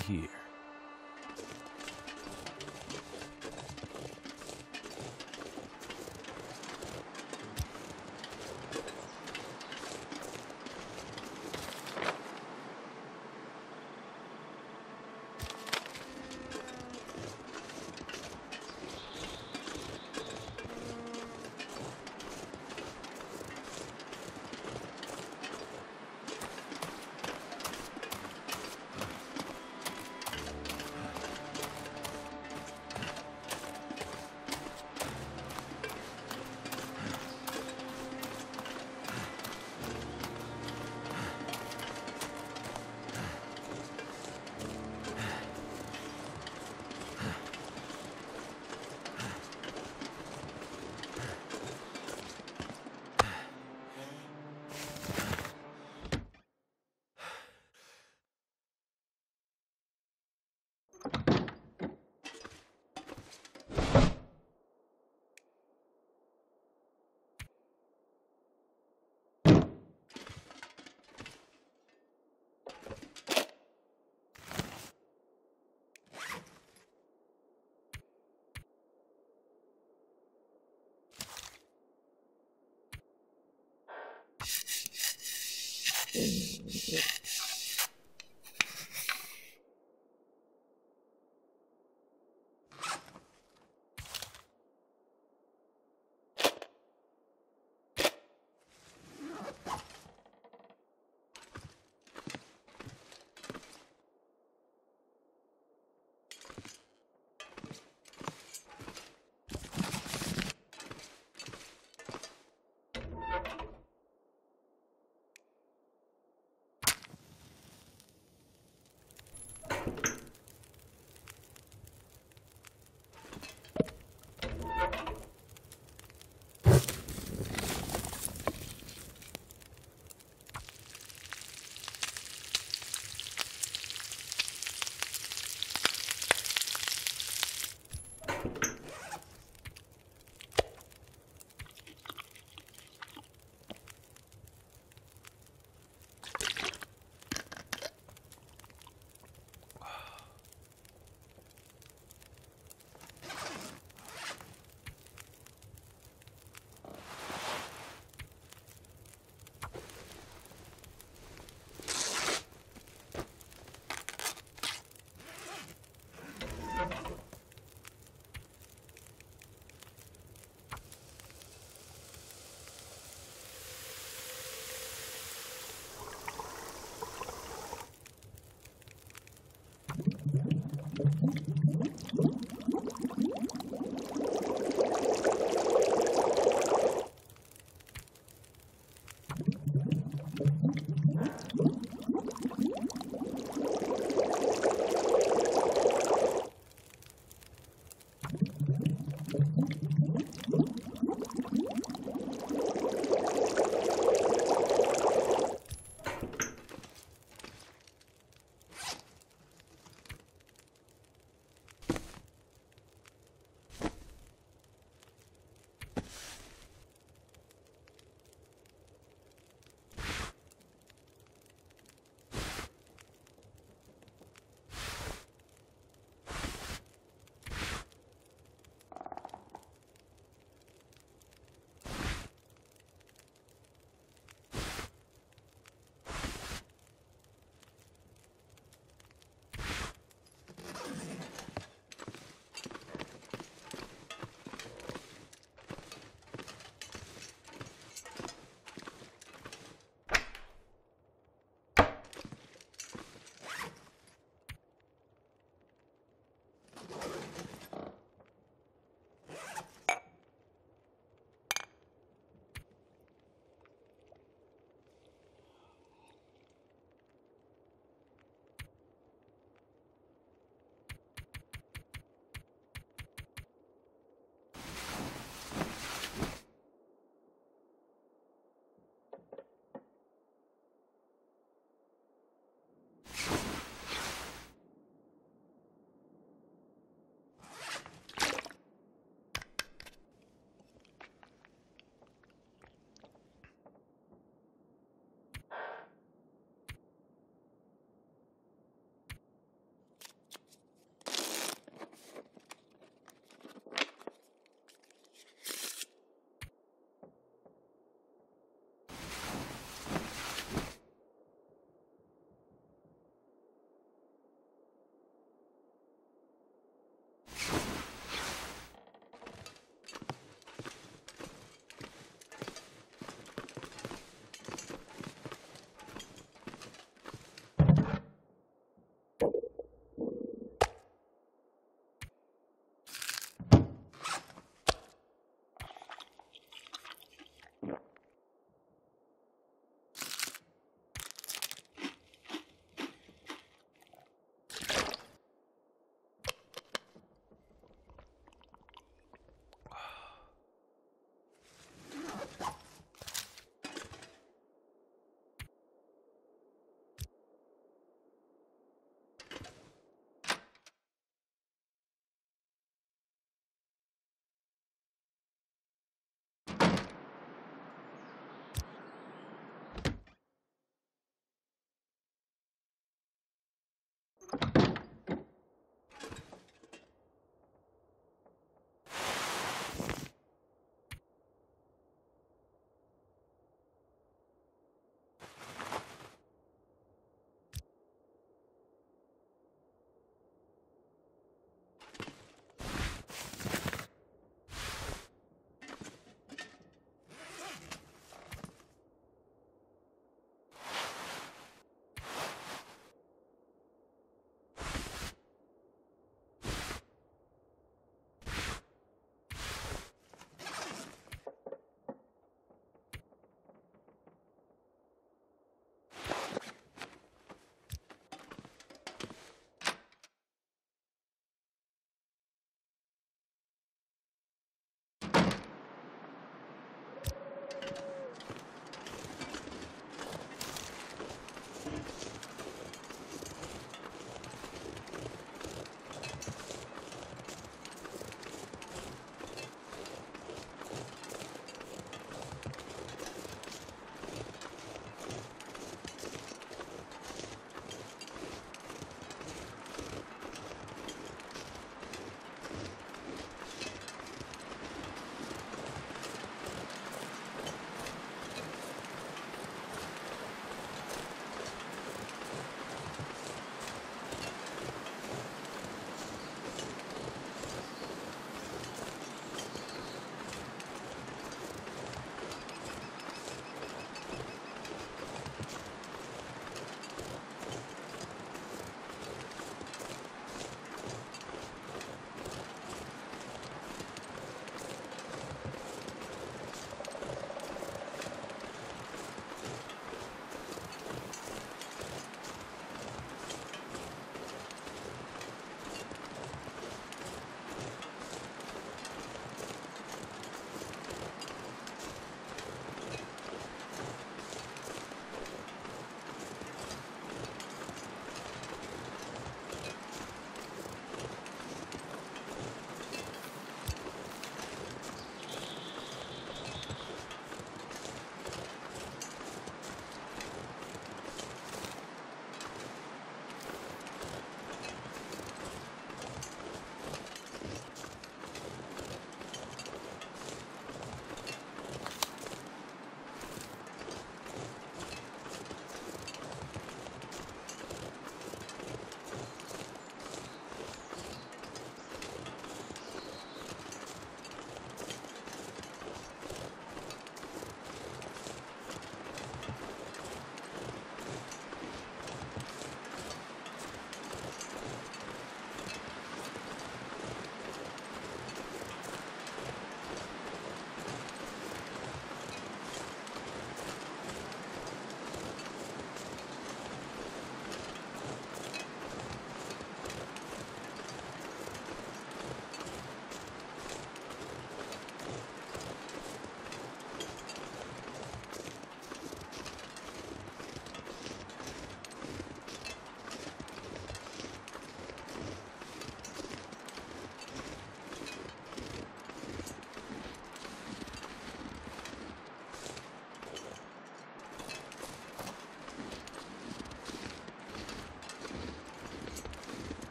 here? Shh, shh, shh.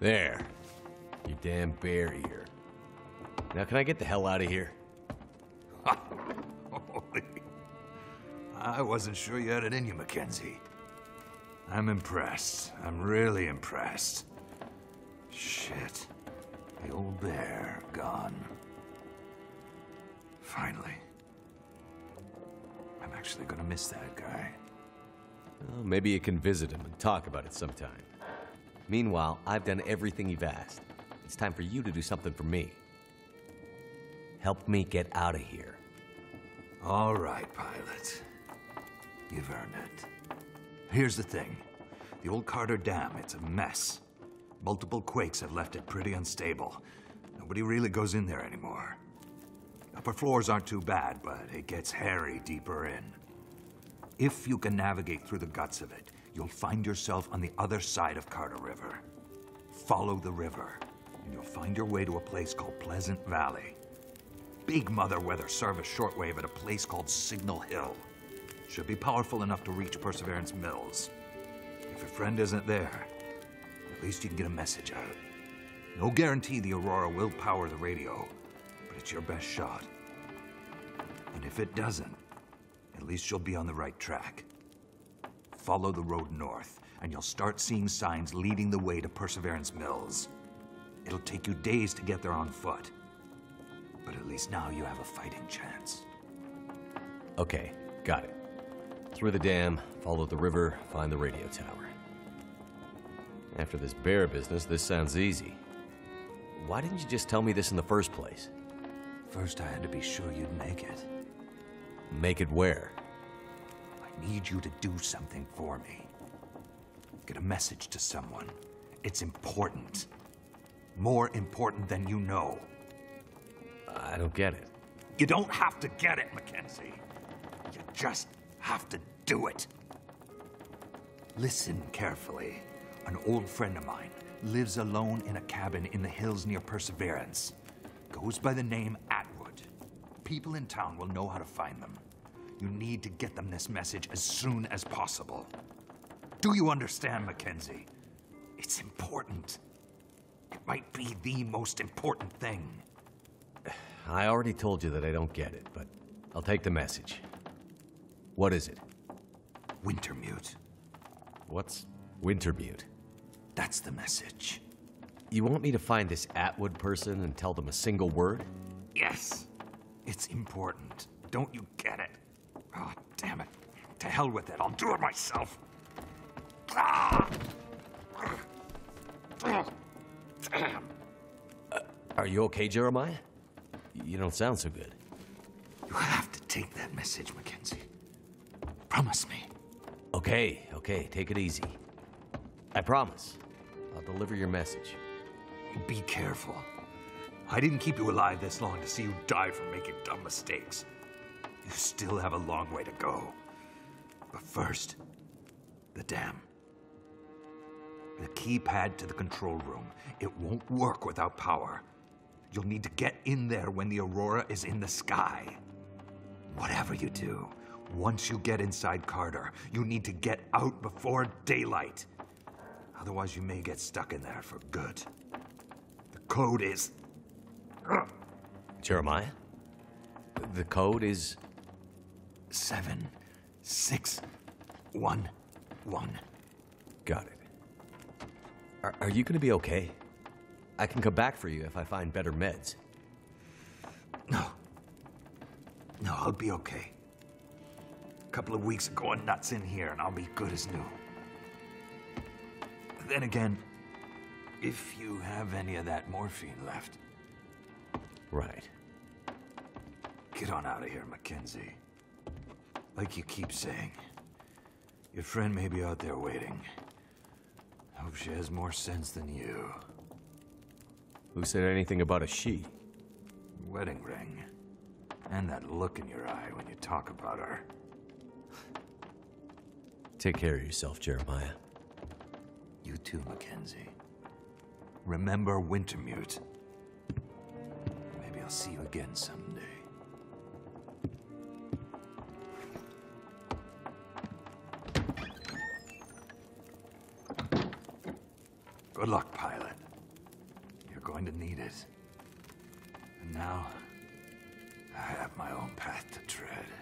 There. You damn bear eater. Now can I get the hell out of here? Holy. I wasn't sure you had it in you, Mackenzie. I'm impressed. I'm really impressed. Shit. The old bear, gone. Finally. I'm actually gonna miss that guy. Well, maybe you can visit him and talk about it sometime. Meanwhile, I've done everything you've asked. It's time for you to do something for me. Help me get out of here. All right, pilot. You've earned it. Here's the thing. The old Carter Dam, it's a mess. Multiple quakes have left it pretty unstable. Nobody really goes in there anymore. Upper floors aren't too bad, but it gets hairy deeper in. If you can navigate through the guts of it, you'll find yourself on the other side of Carter River. Follow the river, and you'll find your way to a place called Pleasant Valley. Big Mother Weather Service shortwave at a place called Signal Hill. Should be powerful enough to reach Perseverance Mills. If your friend isn't there, at least you can get a message out. No guarantee the Aurora will power the radio, but it's your best shot. And if it doesn't, at least you'll be on the right track. Follow the road north, and you'll start seeing signs leading the way to Perseverance Mills. It'll take you days to get there on foot, but at least now you have a fighting chance. Okay, got it. Through the dam, follow the river, find the radio tower. After this bear business, this sounds easy. Why didn't you just tell me this in the first place? First, I had to be sure you'd make it. Make it where? I need you to do something for me. Get a message to someone. It's important. More important than you know. I don't get it. You don't have to get it, Mackenzie. You just have to do it. Listen carefully. An old friend of mine lives alone in a cabin in the hills near Perseverance. Goes by the name Atwood. People in town will know how to find them. You need to get them this message as soon as possible. Do you understand, Mackenzie? It's important. It might be the most important thing. I already told you that I don't get it, but I'll take the message. What is it? Wintermute. What's Wintermute? That's the message. You want me to find this Atwood person and tell them a single word? Yes. It's important. Don't you get it? Damn it. To hell with it. I'll do it myself. Ah! Damn. Are you okay, Jeremiah? You don't sound so good. You have to take that message, Mackenzie. Promise me. Okay, okay, take it easy. I promise. I'll deliver your message. Be careful. I didn't keep you alive this long to see you die from making dumb mistakes. You still have a long way to go. But first, the dam. The keypad to the control room. It won't work without power. You'll need to get in there when the aurora is in the sky. Whatever you do, once you get inside Carter, you need to get out before daylight. Otherwise, you may get stuck in there for good. The code is. Jeremiah? The code is. Seven, six, one, one. Got it. Are, are you gonna be okay? I can come back for you if I find better meds. No. No, I'll be okay. A couple of weeks of going nuts in here, and I'll be good as new. Then again, if you have any of that morphine left, Right. get on out of here, Mackenzie. Like you keep saying, your friend may be out there waiting. I Hope she has more sense than you. Who said anything about a she? Wedding ring. And that look in your eye when you talk about her. Take care of yourself, Jeremiah. You too, Mackenzie. Remember Wintermute. Maybe I'll see you again someday. Now, I have my own path to tread.